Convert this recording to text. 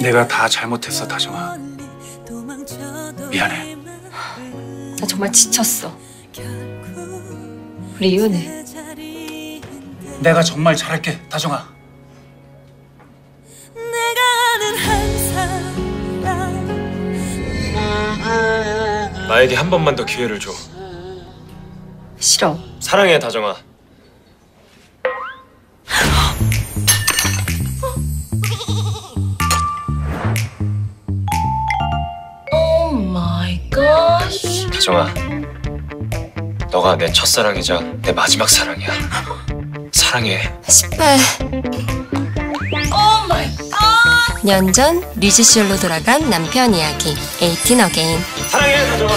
내가 다 잘못했어, 다정아. 미안해. 나 정말 지쳤어. 우리 이혼해. 내가 정말 잘할게, 다정아. 나에게 한 번만 더 기회를 줘. 싫어. 사랑해, 다정아. My God. 다정아, 너가 내 첫사랑이자 내 마지막 사랑이야. 사랑해. 18. Oh my God. 년전 리즈시절로 돌아간 남편 이야기. Eighteen Again. 사랑해, 다정아.